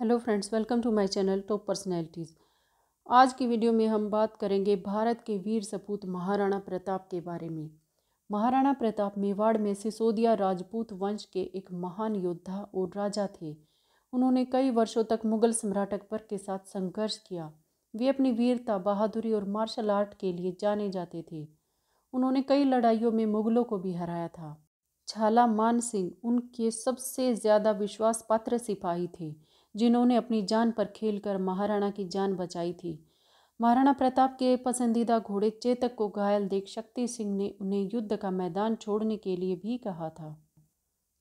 Hello friends, welcome to my channel top personalities. आज की video में हम बात करेंगे भारत के वीर सपूत महाराणा प्रताप के बारे में। महाराणा प्रताप मेवाड़ में सिसोदिया राजपूत वंश के एक महान योद्धा और राजा थे। उन्होंने कई वर्षों तक मुगल सम्राट अकबर के साथ संघर्ष किया। वे अपनी वीरता, बहादुरी और मार्शल आर्ट के लिए जाने जाते थे। उन्होंने कई लड़ाइयों में मुगलों को भी हराया था। छाला मान सिंह उनके सबसे ज़्यादा विश्वास पात्र सिपाही थे। जिन्होंने अपनी जान पर खेलकर महाराणा की जान बचाई थी। महाराणा प्रताप के पसंदीदा घोड़े चेतक को घायल देख शक्ति सिंह ने उन्हें युद्ध का मैदान छोड़ने के लिए भी कहा था।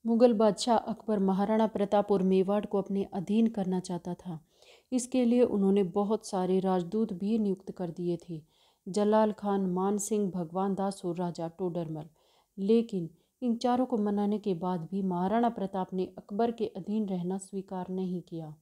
मुगल बादशाह अकबर महाराणा प्रताप और मेवाड़ को अपने अधीन करना चाहता था। इसके लिए उन्होंने बहुत सारे राजदूत भी नियुक्त कर दिए थे। जलाल खान, मान सिंह, भगवान दास और राजा टोडरमल। लेकिन इन चारों को मनाने के बाद भी महाराणा प्रताप ने अकबर के अधीन रहना स्वीकार नहीं किया।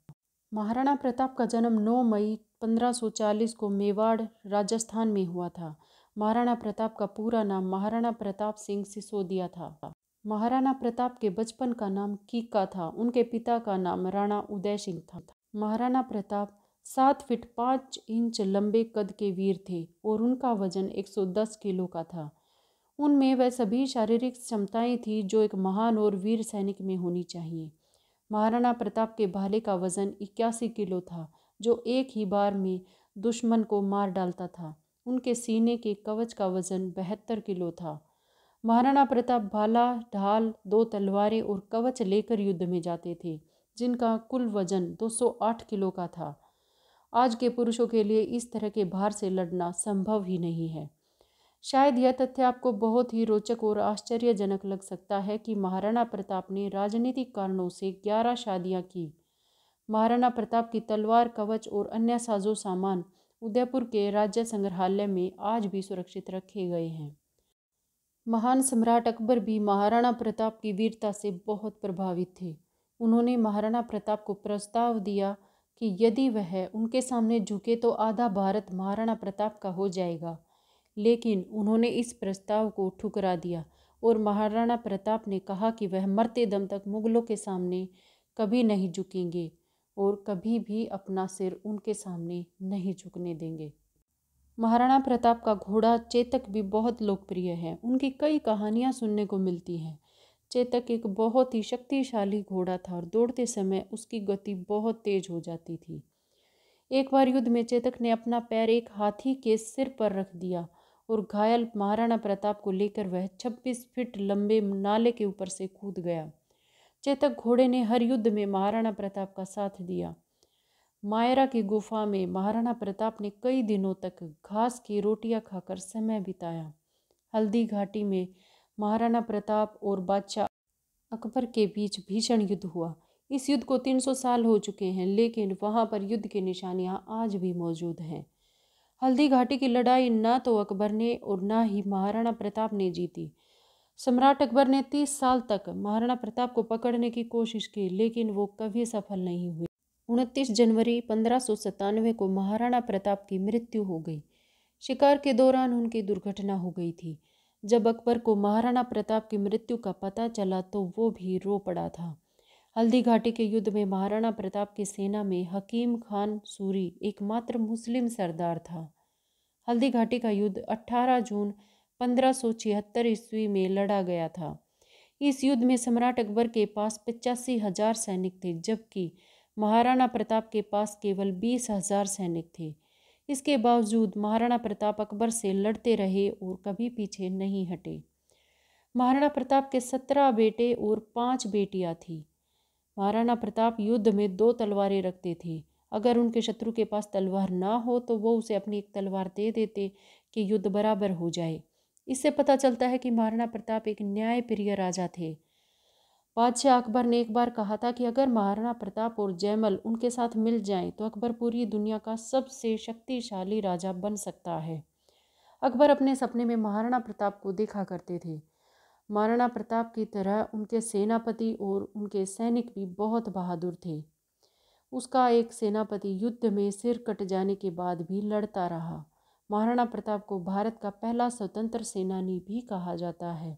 महाराणा प्रताप का जन्म 9 मई 1540 को मेवाड़ राजस्थान में हुआ था। महाराणा प्रताप का पूरा नाम महाराणा प्रताप सिंह सिसोदिया था। महाराणा प्रताप के बचपन का नाम कीका था। उनके पिता का नाम राणा उदय सिंह था। महाराणा प्रताप सात फीट पाँच इंच लंबे कद के वीर थे और उनका वज़न 110 किलो का था। उनमें वह सभी शारीरिक क्षमताएँ थी जो एक महान और वीर सैनिक में होनी चाहिए। महाराणा प्रताप के भाले का वज़न इक्यासी किलो था, जो एक ही बार में दुश्मन को मार डालता था। उनके सीने के कवच का वज़न बहत्तर किलो था। महाराणा प्रताप भाला, ढाल, दो तलवारें और कवच लेकर युद्ध में जाते थे, जिनका कुल वज़न 208 किलो का था। आज के पुरुषों के लिए इस तरह के भार से लड़ना संभव ही नहीं है। शायद यह तथ्य आपको बहुत ही रोचक और आश्चर्यजनक लग सकता है कि महाराणा प्रताप ने राजनीतिक कारणों से ग्यारह शादियाँ की। महाराणा प्रताप की तलवार, कवच और अन्य साजो सामान उदयपुर के राज्य संग्रहालय में आज भी सुरक्षित रखे गए हैं। महान सम्राट अकबर भी महाराणा प्रताप की वीरता से बहुत प्रभावित थे। उन्होंने महाराणा प्रताप को प्रस्ताव दिया कि यदि वह उनके सामने झुके तो आधा भारत महाराणा प्रताप का हो जाएगा। लेकिन उन्होंने इस प्रस्ताव को ठुकरा दिया और महाराणा प्रताप ने कहा कि वह मरते दम तक मुगलों के सामने कभी नहीं झुकेंगे और कभी भी अपना सिर उनके सामने नहीं झुकने देंगे। महाराणा प्रताप का घोड़ा चेतक भी बहुत लोकप्रिय है। उनकी कई कहानियाँ सुनने को मिलती हैं। चेतक एक बहुत ही शक्तिशाली घोड़ा था और दौड़ते समय उसकी गति बहुत तेज हो जाती थी। एक बार युद्ध में चेतक ने अपना पैर एक हाथी के सिर पर रख दिया और घायल महाराणा प्रताप को लेकर वह छब्बीस फीट लंबे नाले के ऊपर से कूद गया। चेतक घोड़े ने हर युद्ध में महाराणा प्रताप का साथ दिया। मायरा की गुफा में महाराणा प्रताप ने कई दिनों तक घास की रोटियाँ खाकर समय बिताया। हल्दी घाटी में महाराणा प्रताप और बादशाह अकबर के बीच भीषण युद्ध हुआ। इस युद्ध को 300 साल हो चुके हैं, लेकिन वहाँ पर युद्ध की निशानियाँ आज भी मौजूद हैं। हल्दी घाटी की लड़ाई न तो अकबर ने और न ही महाराणा प्रताप ने जीती। सम्राट अकबर ने तीस साल तक महाराणा प्रताप को पकड़ने की कोशिश की, लेकिन वो कभी सफल नहीं हुई उनतीस जनवरी पंद्रह को महाराणा प्रताप की मृत्यु हो गई। शिकार के दौरान उनकी दुर्घटना हो गई थी। जब अकबर को महाराणा प्रताप की मृत्यु का पता चला तो वो भी रो पड़ा था। हल्दी घाटी के युद्ध में महाराणा प्रताप की सेना में हकीम खान सूरी एकमात्र मुस्लिम सरदार था। हल्दी घाटी का युद्ध 18 जून पंद्रह ईस्वी में लड़ा गया था। इस युद्ध में सम्राट अकबर के पास पचासी हज़ार सैनिक थे, जबकि महाराणा प्रताप के पास केवल बीस हज़ार सैनिक थे। इसके बावजूद महाराणा प्रताप अकबर से लड़ते रहे और कभी पीछे नहीं हटे। महाराणा प्रताप के सत्रह बेटे और पाँच बेटियाँ थीं। महाराणा प्रताप युद्ध में दो तलवारें रखते थे। अगर उनके शत्रु के पास तलवार ना हो तो वो उसे अपनी एक तलवार दे देते कि युद्ध बराबर हो जाए। इससे पता चलता है कि महाराणा प्रताप एक न्यायप्रिय राजा थे। बादशाह अकबर ने एक बार कहा था कि अगर महाराणा प्रताप और जयमल उनके साथ मिल जाएँ तो अकबर पूरी दुनिया का सबसे शक्तिशाली राजा बन सकता है। अकबर अपने सपने में महाराणा प्रताप को देखा करते थे। महाराणा प्रताप की तरह उनके सेनापति और उनके सैनिक भी बहुत बहादुर थे। उसका एक सेनापति युद्ध में सिर कट जाने के बाद भी लड़ता रहा। महाराणा प्रताप को भारत का पहला स्वतंत्र सेनानी भी कहा जाता है।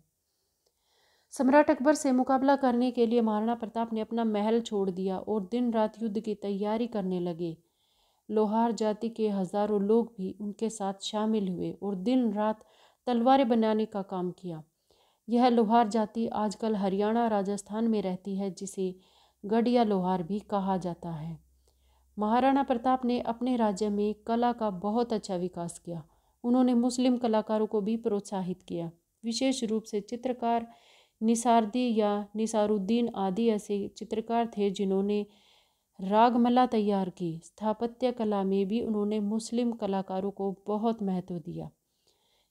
सम्राट अकबर से मुकाबला करने के लिए महाराणा प्रताप ने अपना महल छोड़ दिया और दिन रात युद्ध की तैयारी करने लगे। लोहार जाति के हज़ारों लोग भी उनके साथ शामिल हुए और दिन रात तलवारें बनाने का काम किया। यह लोहार जाति आजकल हरियाणा, राजस्थान में रहती है, जिसे गढ़िया लोहार भी कहा जाता है। महाराणा प्रताप ने अपने राज्य में कला का बहुत अच्छा विकास किया। उन्होंने मुस्लिम कलाकारों को भी प्रोत्साहित किया। विशेष रूप से चित्रकार निसारदी या निसारुद्दीन आदि ऐसे चित्रकार थे जिन्होंने रागमला तैयार की। स्थापत्य कला में भी उन्होंने मुस्लिम कलाकारों को बहुत महत्व दिया।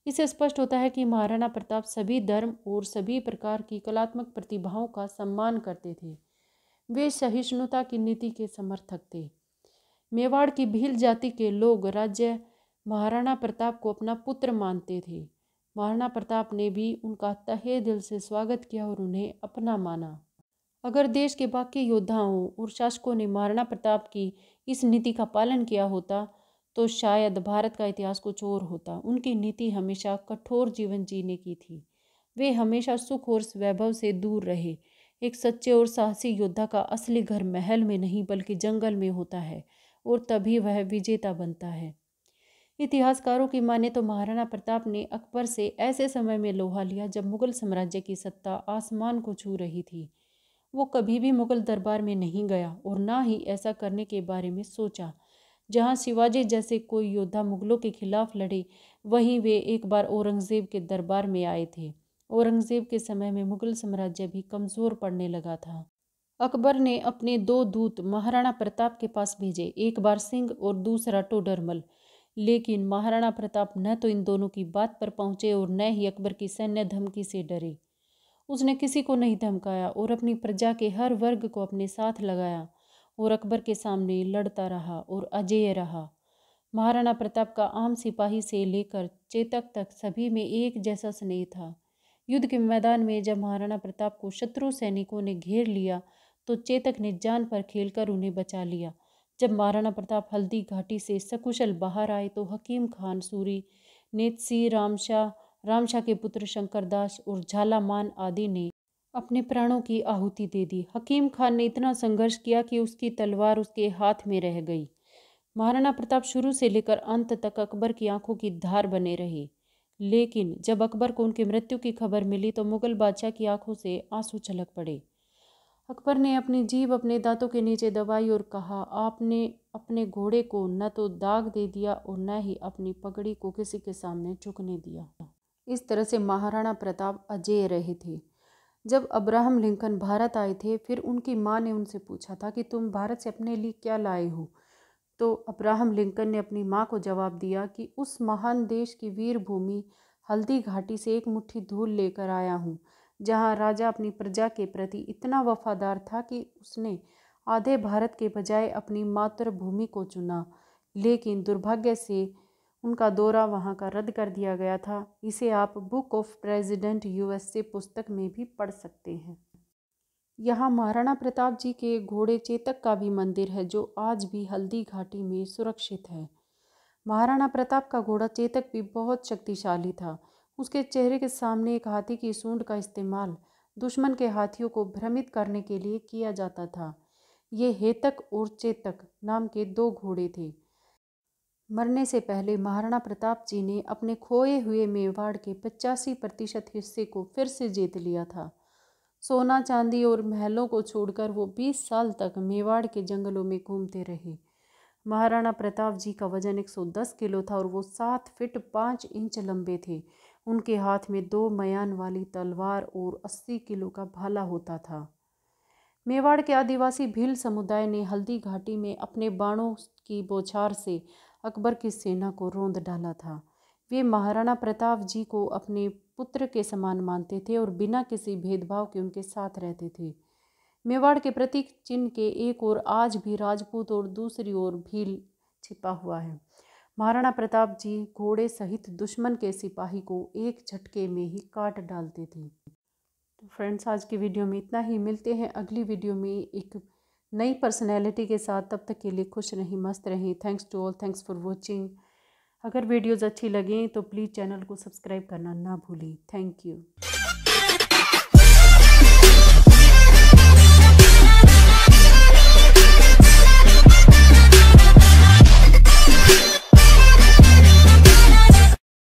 इससे स्पष्ट होता है कि महाराणा प्रताप सभी धर्म और सभी प्रकार की कलात्मक प्रतिभाओं का सम्मान करते थे। वे सहिष्णुता की नीति के समर्थक थे। मेवाड़ की भील जाति के लोग राज्य महाराणा प्रताप को अपना पुत्र मानते थे। महाराणा प्रताप ने भी उनका तहे दिल से स्वागत किया और उन्हें अपना माना। अगर देश के बाकी योद्धाओं और शासकों ने महाराणा प्रताप की इस नीति का पालन किया होता तो शायद भारत का इतिहास कुछ और होता। उनकी नीति हमेशा कठोर जीवन जीने की थी। वे हमेशा सुख और वैभव से दूर रहे। एक सच्चे और साहसी योद्धा का असली घर महल में नहीं, बल्कि जंगल में होता है और तभी वह विजेता बनता है। इतिहासकारों की माने तो महाराणा प्रताप ने अकबर से ऐसे समय में लोहा लिया जब मुगल साम्राज्य की सत्ता आसमान को छू रही थी। वो कभी भी मुगल दरबार में नहीं गया और ना ही ऐसा करने के बारे में सोचा। जहाँ शिवाजी जैसे कोई योद्धा मुगलों के खिलाफ लड़े, वहीं वे एक बार औरंगज़ेब के दरबार में आए थे। औरंगज़ेब के समय में मुगल साम्राज्य भी कमज़ोर पड़ने लगा था। अकबर ने अपने दो दूत महाराणा प्रताप के पास भेजे, एक बार सिंह और दूसरा टोडरमल। लेकिन महाराणा प्रताप न तो इन दोनों की बात पर पहुँचे और न ही अकबर की सैन्य धमकी से डरे। उसने किसी को नहीं धमकाया और अपनी प्रजा के हर वर्ग को अपने साथ लगाया। और अकबर के सामने लड़ता रहा और अजेय रहा। महाराणा प्रताप का आम सिपाही से लेकर चेतक तक सभी में एक जैसा स्नेह था। युद्ध के मैदान में जब महाराणा प्रताप को शत्रु सैनिकों ने घेर लिया तो चेतक ने जान पर खेलकर उन्हें बचा लिया। जब महाराणा प्रताप हल्दी घाटी से सकुशल बाहर आए तो हकीम खान, सूरी, नेतसी, रामशाह रामशाह के पुत्र शंकरदास और झालामान आदि ने अपने प्राणों की आहुति दे दी। हकीम खान ने इतना संघर्ष किया कि उसकी तलवार उसके हाथ में रह गई। महाराणा प्रताप शुरू से लेकर अंत तक अकबर की आँखों की धार बने रहे। लेकिन जब अकबर को उनकी मृत्यु की खबर मिली तो मुगल बादशाह की आँखों से आँसू छलक पड़े। अकबर ने अपनी जीभ अपने दांतों के नीचे दबाई और कहा, आपने अपने घोड़े को न तो दाग दे दिया और न ही अपनी पगड़ी को किसी के सामने झुकने दिया। इस तरह से महाराणा प्रताप अजय रहे थे। जब अब्राहम लिंकन भारत आए थे, फिर उनकी माँ ने उनसे पूछा, था कि तुम भारत से अपने लिए क्या लाए हो? तो अब्राहम लिंकन ने अपनी माँ को जवाब दिया कि, उस महान देश की वीर भूमि हल्दी घाटी से एक मुट्ठी धूल लेकर आया हूँ, जहाँ राजा अपनी प्रजा के प्रति इतना वफादार था कि उसने आधे भारत के बजाय अपनी मातृभूमि को चुना। लेकिन दुर्भाग्य से उनका दौरा वहाँ का रद्द कर दिया गया था। इसे आप बुक ऑफ़ प्रेसिडेंट यूएसए पुस्तक में भी पढ़ सकते हैं। यहाँ महाराणा प्रताप जी के घोड़े चेतक का भी मंदिर है, जो आज भी हल्दी घाटी में सुरक्षित है। महाराणा प्रताप का घोड़ा चेतक भी बहुत शक्तिशाली था। उसके चेहरे के सामने एक हाथी की सूंड का इस्तेमाल दुश्मन के हाथियों को भ्रमित करने के लिए किया जाता था। ये हेतक और चेतक नाम के दो घोड़े थे। मरने से पहले महाराणा प्रताप जी ने अपने खोए हुए मेवाड़ के पचासी प्रतिशत हिस्से को फिर से जीत लिया था। सोना, चांदी और महलों को छोड़कर वो बीस साल तक मेवाड़ के जंगलों में घूमते रहे। महाराणा प्रताप जी का वज़न 110 किलो था और वो सात फिट पाँच इंच लंबे थे। उनके हाथ में दो मयान वाली तलवार और 80 किलो का भाला होता था। मेवाड़ के आदिवासी भील समुदाय ने हल्दी घाटी में अपने बाणों की बौछार से अकबर की सेना को रोंद डाला था। वे महाराणा प्रताप जी को अपने पुत्र के समान मानते थे और बिना किसी भेदभाव के उनके साथ रहते थे। मेवाड़ के प्रतीक चिन्ह के एक ओर आज भी राजपूत और दूसरी ओर भील छिपा हुआ है। महाराणा प्रताप जी घोड़े सहित दुश्मन के सिपाही को एक झटके में ही काट डालते थे। तो फ्रेंड्स, आज की वीडियो में इतना ही। मिलते हैं अगली वीडियो में एक नई पर्सनैलिटी के साथ तब तक के लिए खुश रहें, मस्त रहें। Thanks to all thanks for watching अगर वीडियोज़ अच्छी लगें तो प्लीज़ चैनल को सब्सक्राइब करना ना भूलें। Thank you